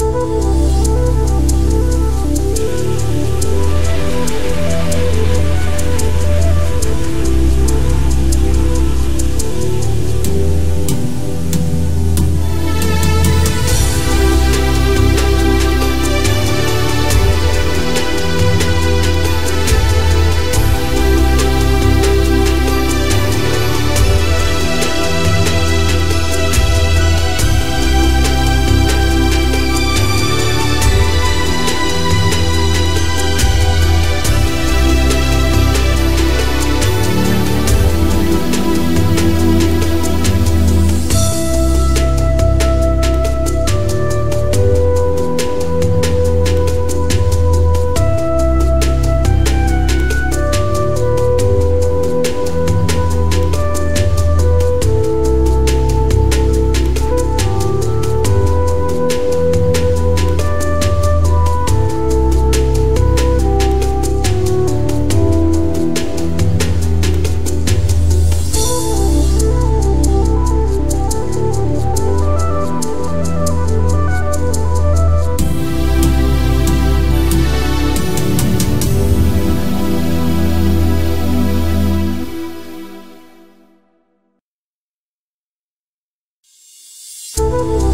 Música Música